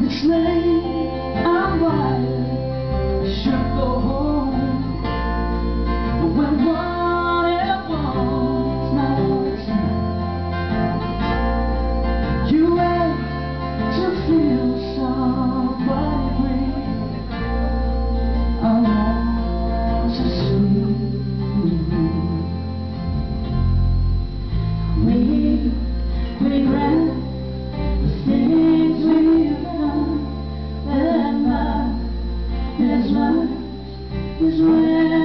This late I'm wired, I much as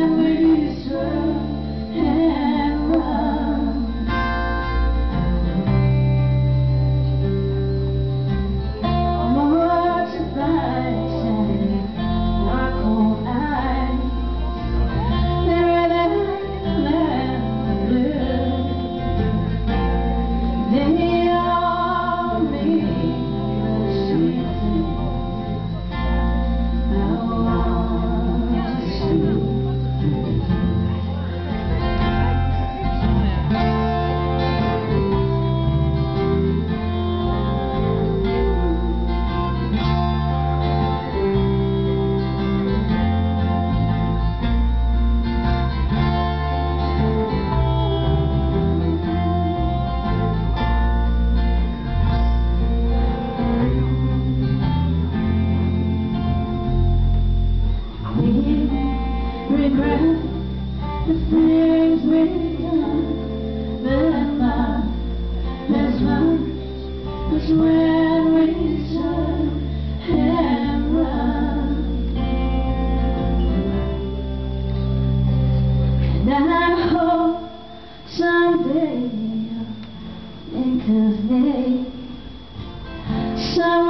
the things we've done. We run. And I hope someday you'll think of me. Someday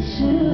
是